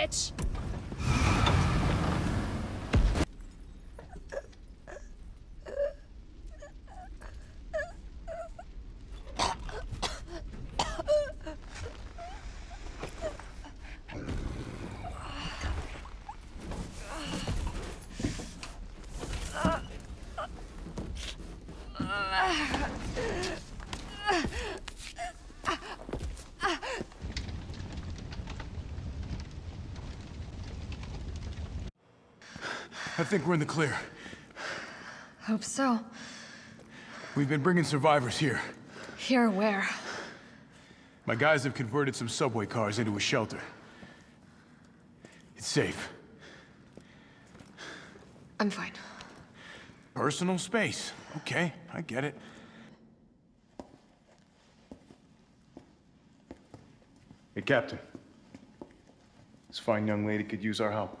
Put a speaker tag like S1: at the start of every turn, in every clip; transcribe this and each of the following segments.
S1: bitch!
S2: I think we're in the clear.
S1: Hope so.
S2: We've been bringing survivors here.
S1: Here, where?
S2: My guys have converted some subway cars into a shelter. It's safe.
S1: I'm fine.
S2: Personal space. Okay, I get it. Hey, Captain. This fine young lady could use our help.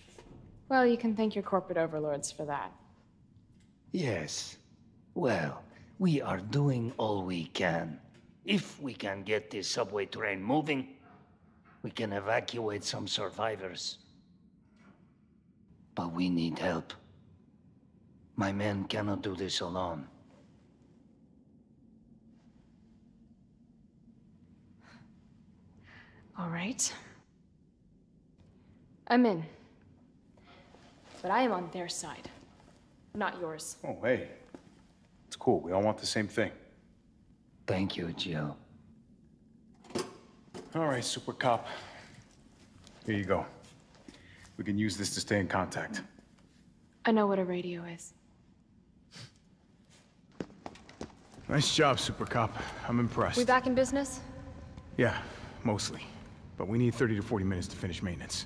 S1: Well, you can thank your corporate overlords for that.
S3: Yes. Well, we are doing all we can. If we can get this subway train moving, we can evacuate some survivors. But we need help. My men cannot do this alone.
S1: All right. I'm in. But I am on their side, not yours.
S2: Oh, hey. It's cool. We all want the same thing.
S3: Thank you, Jill.
S2: All right, Super Cop. Here you go. We can use this to stay in contact.
S1: I know what a radio is.
S2: Nice job, Super Cop. I'm impressed.
S1: We back in business?
S2: Yeah, mostly. But we need 30 to 40 minutes to finish maintenance.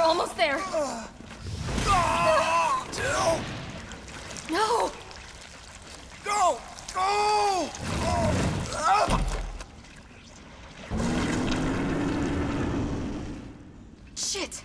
S1: We're almost there. No!
S4: Go! Go!
S1: Shit!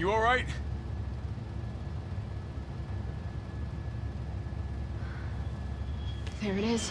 S2: you alright?
S5: There it is.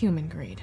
S1: Human greed.